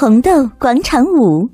红豆广场舞。